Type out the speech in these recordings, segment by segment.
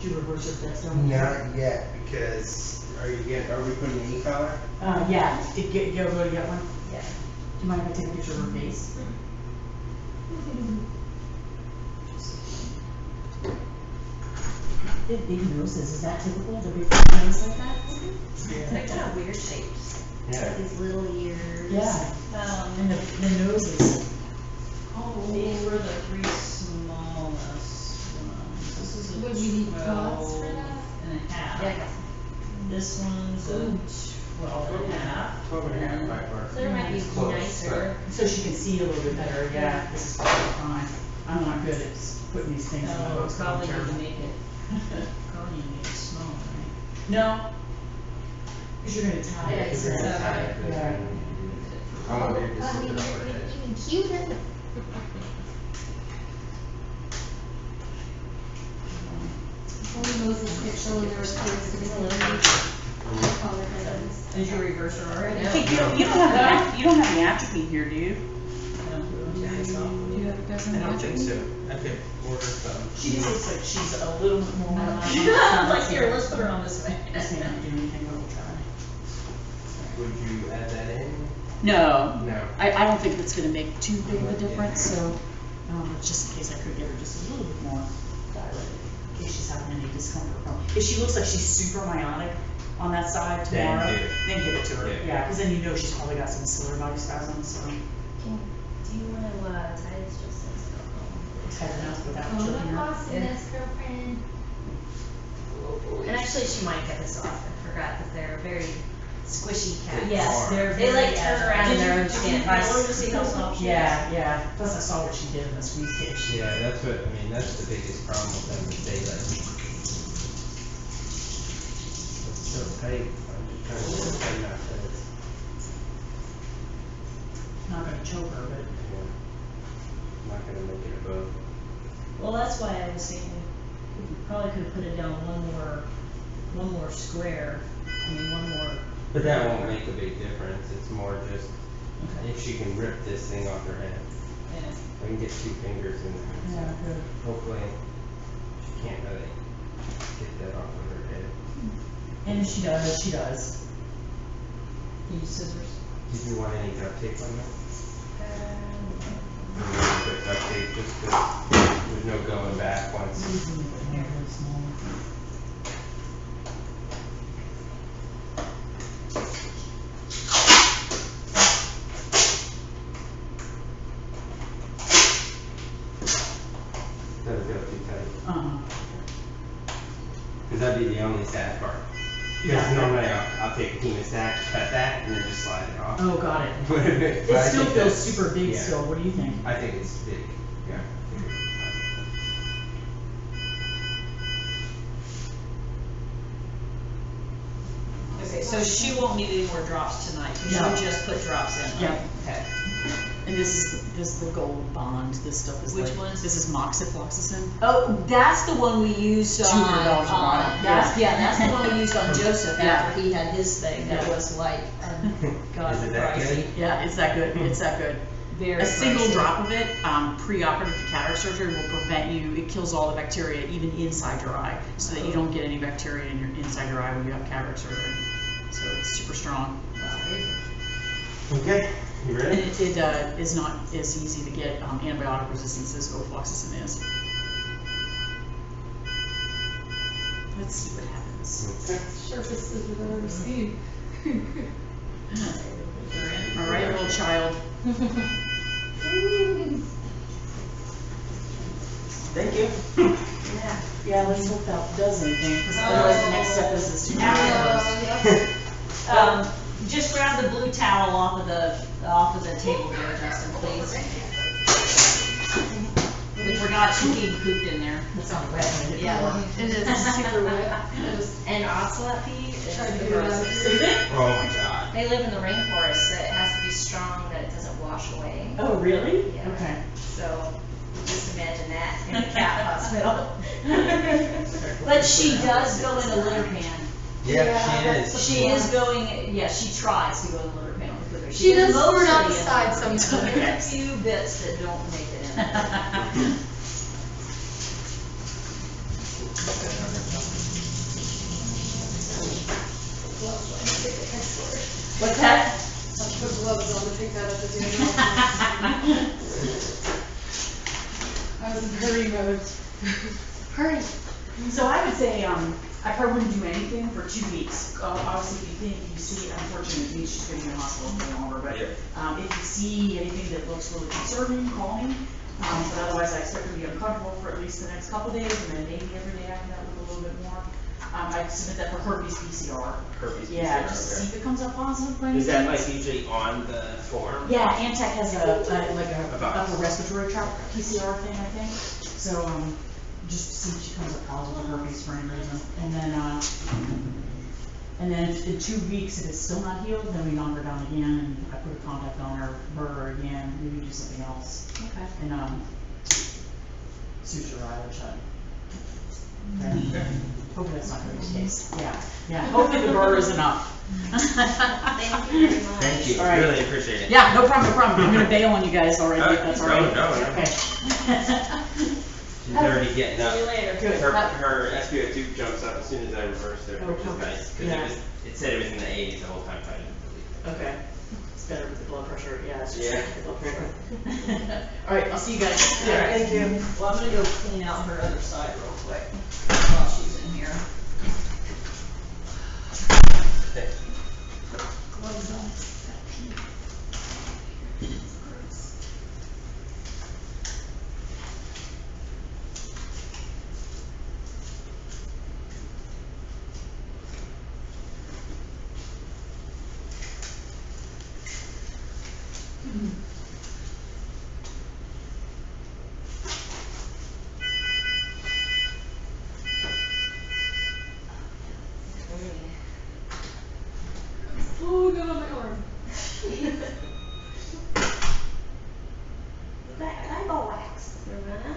Did you reverse your steps down? Not yet, because, are you getting, are we putting an e-collar? Uh, yeah, did get, go, go to get one? Yeah. Do you mind if I take a picture of her face? They have big noses, is that typical, the big nose like that? They're kind of weird shapes. Yeah. These little ears. Yeah, Um, and the, the noses. These were the three smallest ones. This is Would we need twelve cots for that? and a half. yeah, This one's a twelve and a half. Twelve and a half by far. So there might be Close, nicer. So she can see a little bit better, yeah, this is probably fine. I'm not good at putting these things in my Oh, books. I'm probably need to terrible. make it, probably need to make it smaller, right? No. Cause you're gonna tie Yeah, it. it's You're gonna so tie it, Yeah. then- I want you to just I look mean, it you're with it. even cuter. Only Moses kept showing their kids to be color. Did you reverse her already? Hey, you don't, you don't have the, at- you don't have the atropine here, do you? No, we went to this off. Do you have a cousin? I don't think so, I could order some. She just looks like she's a little bit more. Like, here, let's put her on this way. This may not do anything, but we'll try. Would you add that in? No, No. I, I don't think it's gonna make too big of a difference, so, um, just in case I could get her just a little bit more dilated, in she's having any discomfort from. If she looks like she's super miotic on that side Then tomorrow, give it. then give it to her, Yeah. yeah, cause then you know she's probably got some ciliary body spasms, so. Can, do you wanna, uh, tie this just as Tight enough without choking the her. awesomeness, girlfriend. And actually, she might get this off, I forgot that they're very squishy cats. Yes, they're They like very turn agile. around in Did their you- own did you skin. feel her to see how soft she? Yeah, yeah, plus I saw what she did in the squeeze cage. Yeah, that's what, I mean, that's the biggest problem with them, is they like. It's so tight, I'm just trying to get it tight enough it's, Not gonna choke her, but. yeah. Not gonna make it above. Well, that's why I was saying, we probably could have put it down one more, one more square, I mean, one more. But that won't make a big difference, it's more just, if she can rip this thing off her head. Yeah. I can get two fingers in there, Yeah, so good. hopefully she can't really get that off of her head. And if she does, she does. Use scissors. Did you want any duct tape on that? Um, Or maybe put duct tape just 'cause there's no going back once. Doesn't off. It. But I It still think feels that's- super big yeah. still, what do you think? I think it's big, yeah. I think it's Okay, so she won't need any more drops tonight, No. she'll just put drops in. Yep. Okay. And this is, the- this is the gold bond, this stuff is Which like, one's- this is moxifloxacin. Oh, that's the one we used on, $200 a uh, bottle, that's, yeah. that's the one we used on Joseph after he had his thing, that was like, um, God, Is it that pricey. good? Yeah, it's that good, it's that good. Very A single pricey. drop of it, um, pre-operative for cataract surgery will prevent you, it kills all the bacteria even inside your eye, so that you don't get any bacteria in your, inside your eye when you have cataract surgery. So it's super strong. Okay, you And it, it, uh, is not as easy to get, um, antibiotic resistance as ofloxacin is. Let's see what happens. Okay. Sharpest scissors I've ever seen. All right, little child. Thank you. Yeah. Yeah, let's hope that does anything, because otherwise the next step is this. Oh, yeah. Um, just grab the blue towel off of the, off of the table there, Justin, please. We forgot she being pooped in there. It's on wet. Yeah. It is super wet. I just And ocelot pee is tried to the it grossest. Oh my god. They live in the rainforest, so it has to be strong that it doesn't wash away. Oh, really? Yeah. Okay. So just imagine that in a cat hospital. But she does go in a litter pan. Yeah, she is. She is going, yeah, she tries to go in the litter pan with her. She does squirt on the side sometimes. A few bits that don't make it in. What's that? I'll put gloves on to take that up at the end. I was in hurry mode. hurry. So I would say, um, I probably wouldn't do anything for two weeks. Uh, obviously, if you think, you see, unfortunately, it means she's gonna be in the hospital for longer, but, Yeah. um, if you see anything that looks really concerning, call me. Um, but otherwise, I expect her to be uncomfortable for at least the next couple days, and then maybe every day after that with a little bit more. Um, I submit that for herpes PCR. Herpes Yeah, PCR, just to see if it comes up positive by Is that chance. like usually on the form? Yeah, Antech has a, a- like a About- upper respiratory tract PCR thing, I think, so, um, just to see if she comes up positive with herpes for any reason, and then, uh, and then in two weeks, if it's still not healed, then we knock her down again, and I put a contact on her, burr her again, maybe do something else, Okay. and, um, suture her eyelids shut. Okay, hopefully that's not gonna be the case, yeah, yeah, hopefully the burr is enough. Thank you very much. Thank you, All right. really appreciate it. Yeah, no problem, no problem. I'm gonna bail on you guys already, Uh, if that's all right. no, right. no, no. Okay. She's already getting up. See you later. Good. Her, her SpO2 jumps up as soon as I reverse her, Oh, which is nice, cause Yeah. it was, it said it was in the eighties the whole time, so I didn't believe it. Okay. It's better with the blood pressure, yeah, it's just Yeah. like the blood pressure. All right, I'll see you guys. All right, thank you. Well, I'm gonna go clean out her other side real quick while she's in here. Okay. Gloves on. Oh, God, my arm. That eyeball wax, Lorena.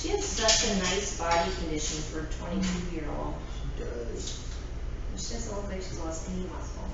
She has such a nice body condition for a twenty-two year old. She does. She doesn't look like she's lost any muscle.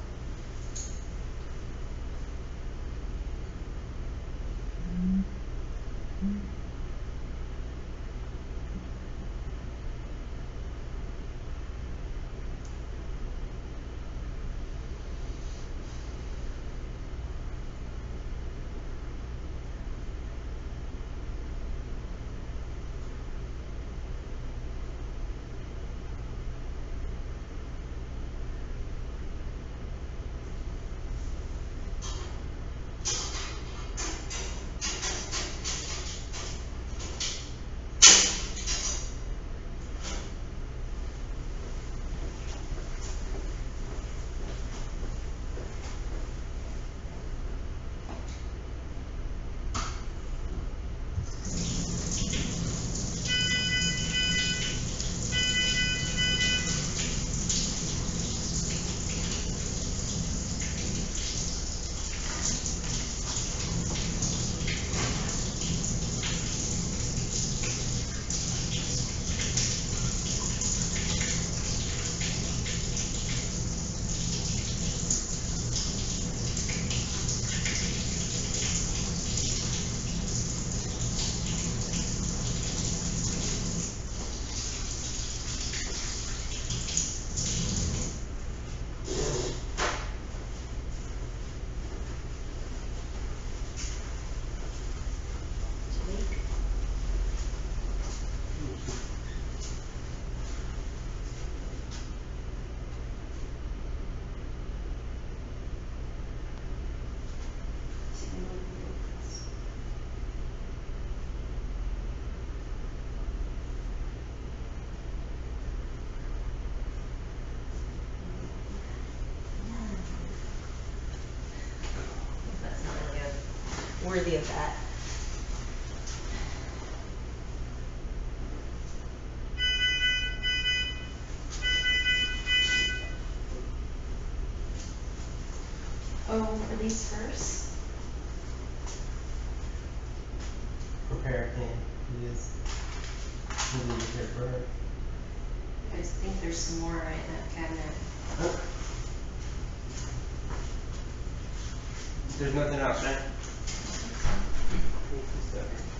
Worthy of that. Oh, release first? Prepare him, he is, he needs to prepare. I just think there's some more right in that cabinet. There's nothing else, right? She's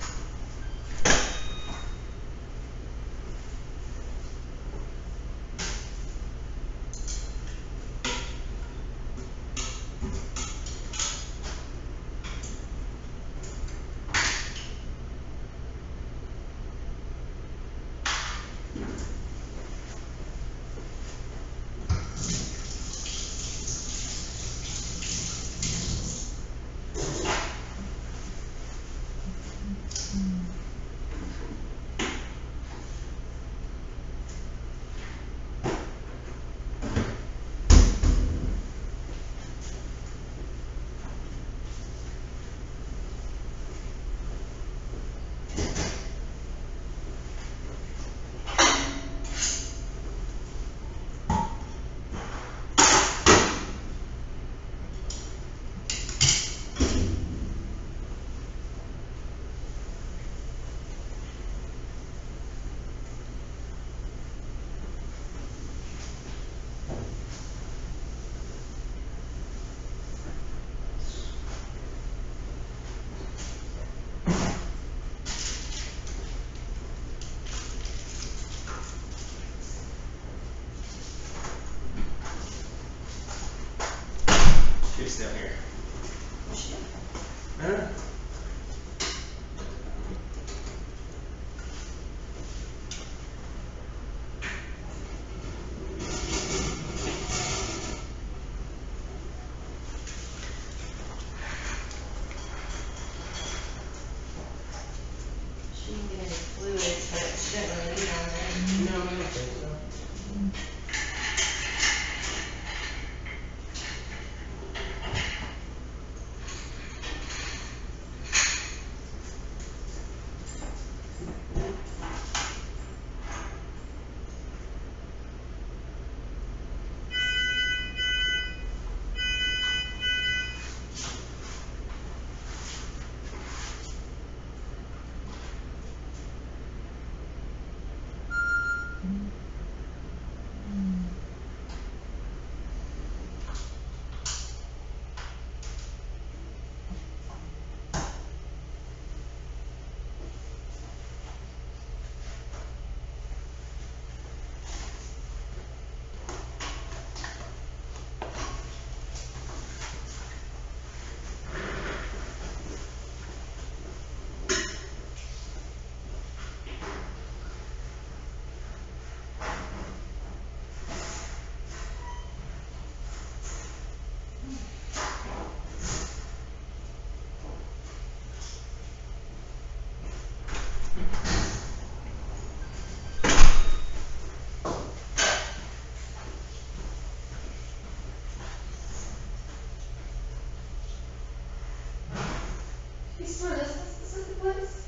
You swear this is, this is the place?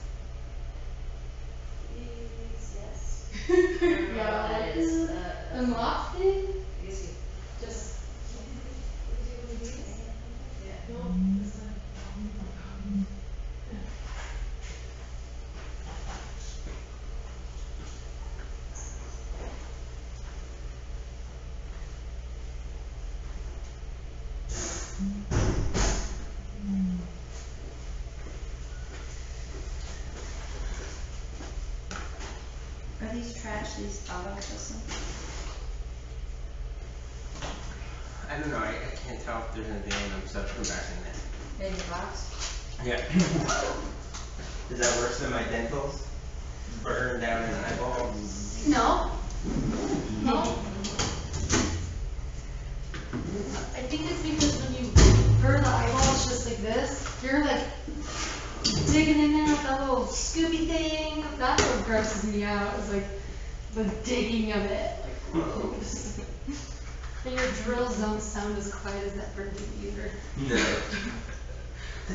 Yes. Yeah, That like, is, uh, Unlocked thing? I guess you, Just. yeah. No, it's not. Are these trash, these auto system? I don't know, I, I can't tell if there's anything in them, so come back in there. In your box? Yeah. Is that worse than my dentals? The digging of it, like gross. And your drills don't sound as quiet as that burning either. No.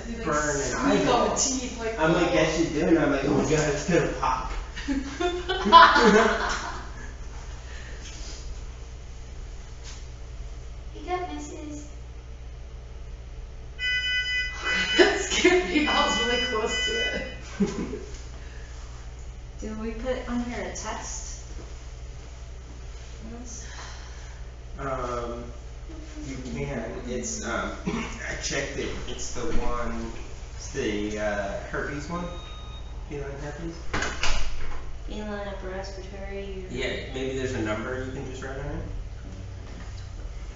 You like Burn an squeak eyeball. the teeth like. I'm like, yes, you do, and I'm like, oh my god, it's gonna pop. You got misses. that scared me. I was really close to it. Did we put on here a test? This? Um, you can, it's, um, I checked it, it's the one, it's the, uh, herpes one, feline herpes. Feline upper respiratory. Yeah, maybe there's a number you can just write on it,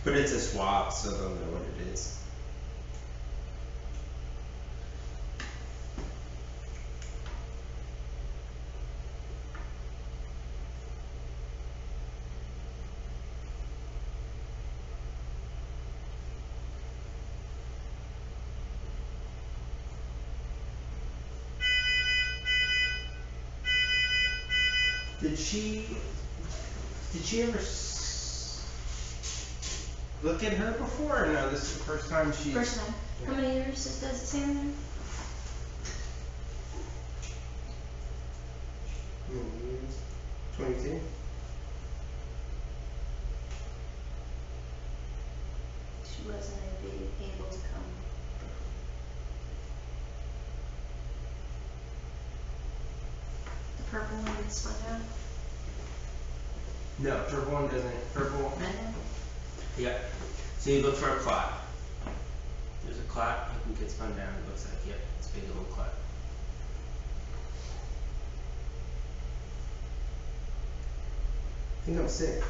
but it's a swab, so they'll know what it is. Did she, did she ever s- look at her before, or no, this is the first time she's? First time. How many years does does it say on there? Twenty-two? She wasn't able able to come. The purple one that's spun out? No, purple one doesn't, purple, Metal? Yep, so you look for a clot. There's a clot, can get spun down, it looks like, yep, it's a big old clot. I think I'm sick.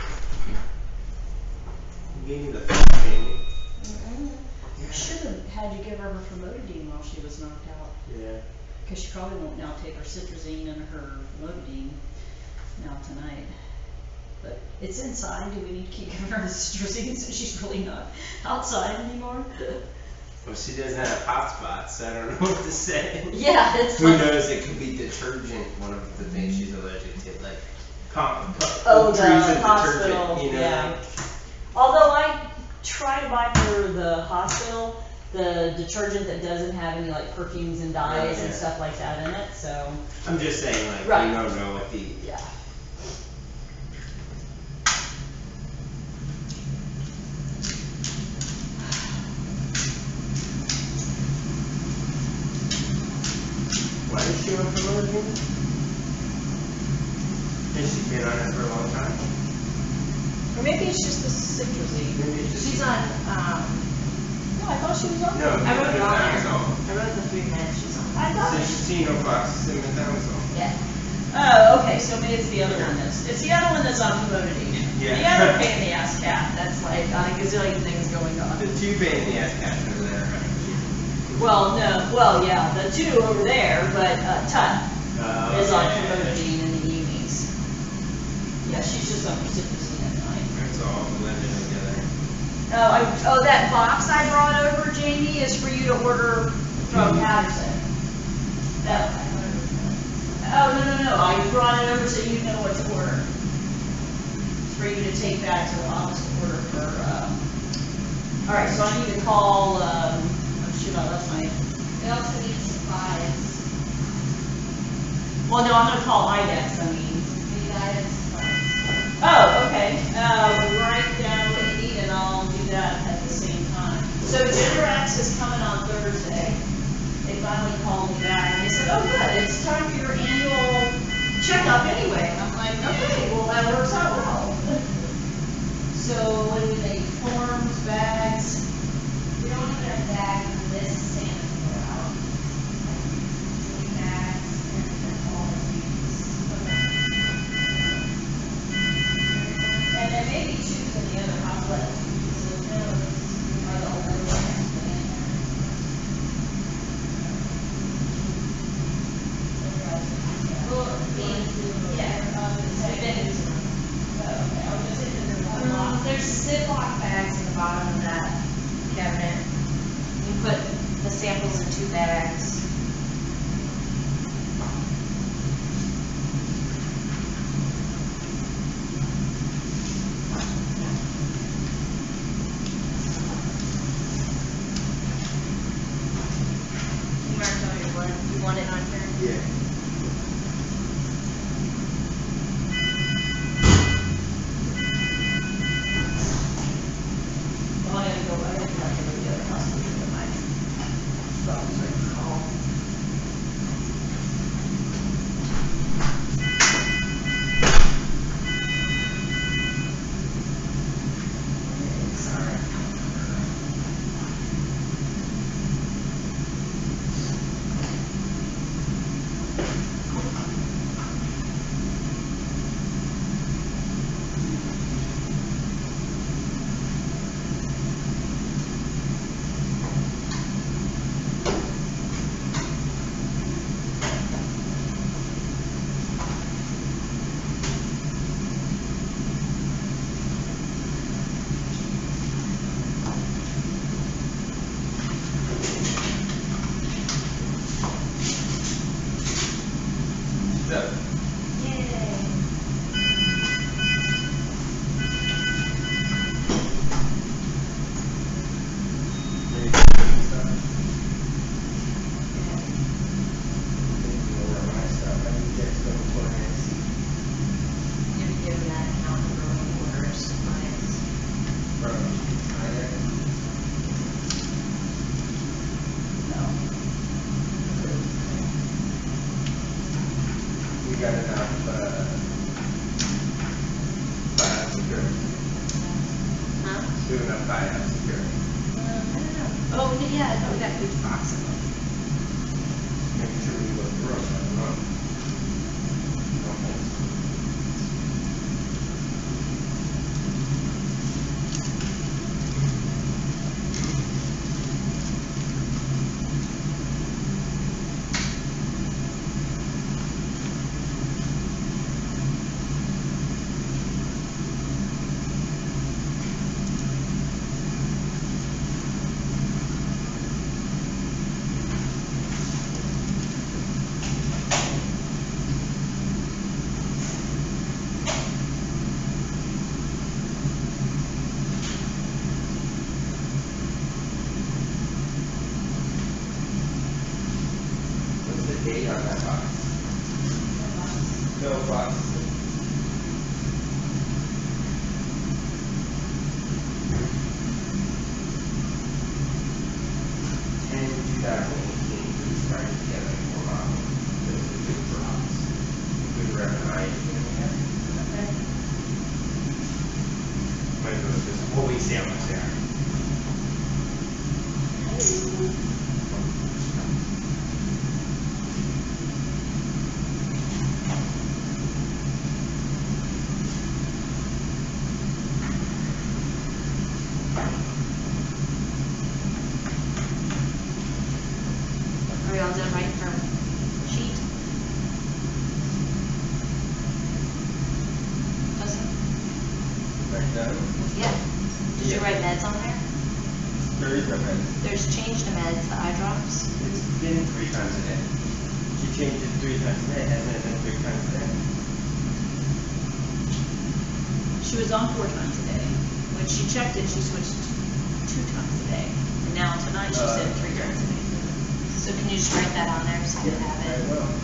You gave me the thing. Mm-hmm. Should have had you give her her famotidine while she was knocked out, Yeah. cause she probably won't now take her cetirizine and her famotidine now tonight. But it's inside, do we need to keep giving her the cetirizine since she's really not outside anymore? Well, she doesn't have hot spots, so I don't know what to say. Yeah, it's Who like. knows? It could be detergent. One of the things she's allergic to, like com- co- Oh, the hospital, detergent. You know, yeah. like- Although I try to buy for the hospital, the detergent that doesn't have any like perfumes and dyes and Yeah. stuff like that in it, so, I'm just saying, like Right. you don't know what the. yeah. Why is she on Famotidine? Has she been on it for a long time? Or maybe it's just the cetirizine. Maybe it's just. She's on, um, No, I thought she was on. No, I wrote it on there. methazole. I wrote the three meds she's on. I thought. Cystinophloxacin methazole. Yeah. Oh, okay, so maybe it's the other one that's, it's the other one that's on famotidine. Yeah. The other pain in the ass cat, that's like got a gazillion things going on. The two pain in the ass cats over there. Well, no, well, yeah, the two over there, but, uh, Tut Uh, is on yeah. in the evenings. Yeah, she's just on cetirizine at night. It's all blended together. Oh, I, oh, that box I brought over, Jamie, is for you to order from Patterson. That, oh, no, no, no, I brought it over so you know what to order. It's for you to take back to the office to order for, uh, all right, so I need to call, um, They also need supplies, well, no, I'm gonna call IDEXX, I mean. need items, supplies. Oh, okay, uh, write down what you need and I'll do that at the same time. So Generax is coming on Thursday. They finally called me back and they said, oh, good, it's time for your annual checkup anyway. I'm like, okay, well, that works out well. So do we make, forms, bags? was on four times a day. When she checked it, she switched two times a day. And now tonight she uh, said three times a day. So can you just write that on there so you have it? I will.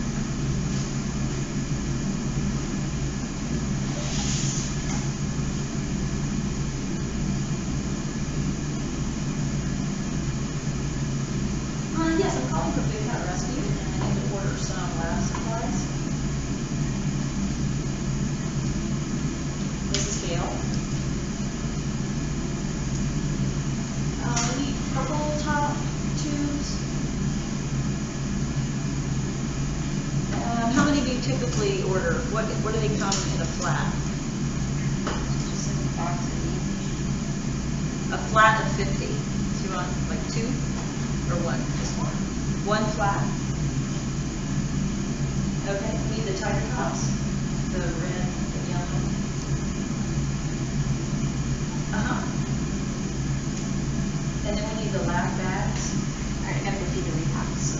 All right, I gotta go feed the repox, so.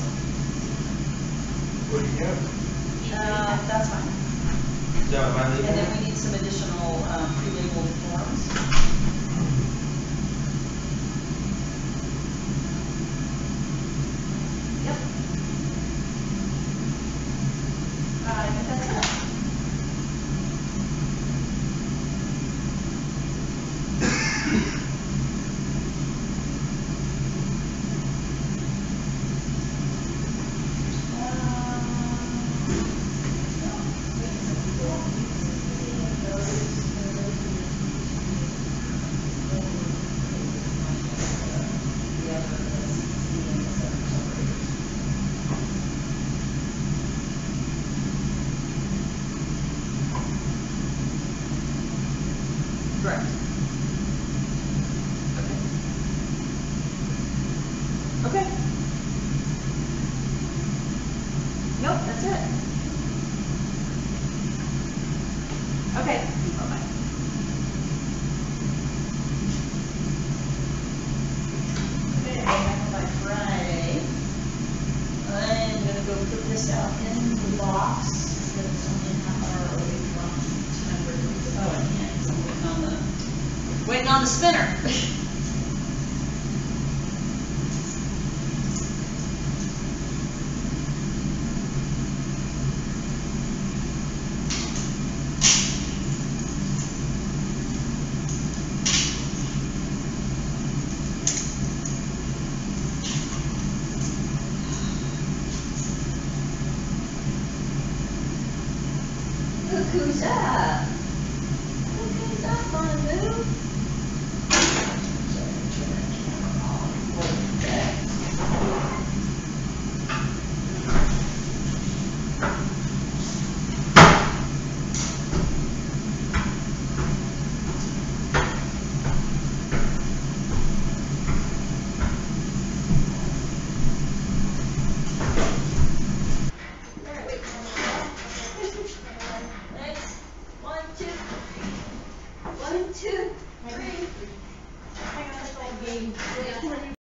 What do you have? Uh, that's fine. And then we need some additional, um, pre-labeled forms.